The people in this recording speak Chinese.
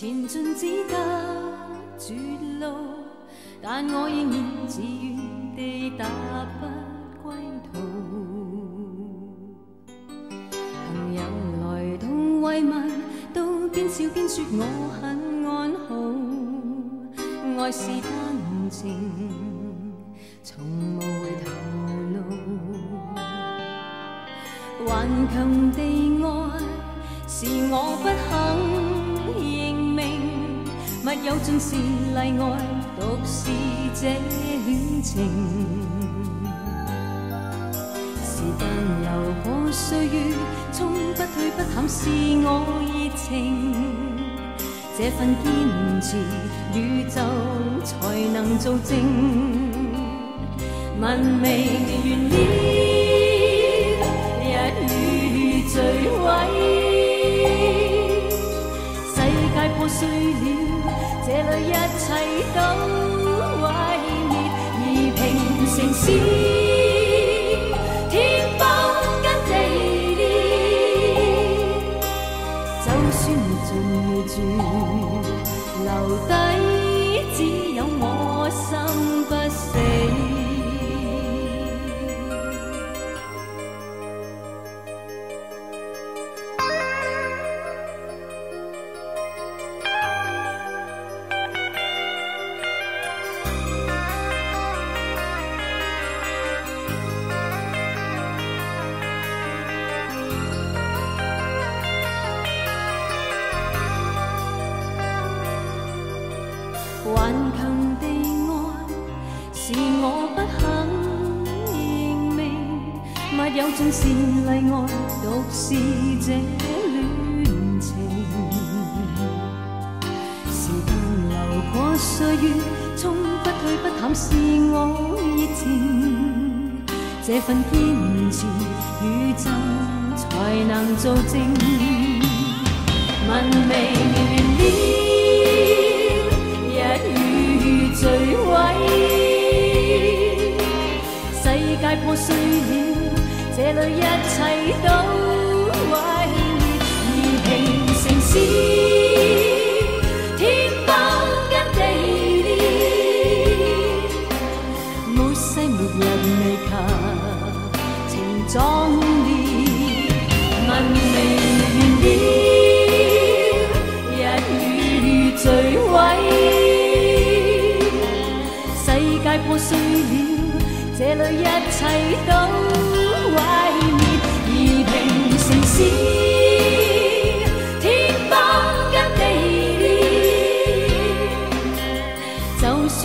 前进只得绝路，但我仍然自愿地踏不归途。朋友来到慰问，都边笑边说我很安好。爱是单程，从无回头路。顽强地爱，是我不肯。密友尽是例外，独是这恋情。时间流过岁月，冲不退不淡是我热情。这份坚持，宇宙才能做证。文明完了，一切都毁灭，而平成是，天崩跟地裂。就算尽未绝，留低只有我心不死。顽强地爱，是我不肯认命。密友尽是例外，独是这恋情。时间流过岁月，冲不退不淡是我热情。这份坚持，宇宙才能做证。文明完了。 界破碎了，这里一切都毁灭，而平城市，天崩跟地裂，没世没日未及情壮烈，文明完了。一语坠毁，世界破碎了， 这里一切都毁灭，而平城市，天崩跟地裂，就算，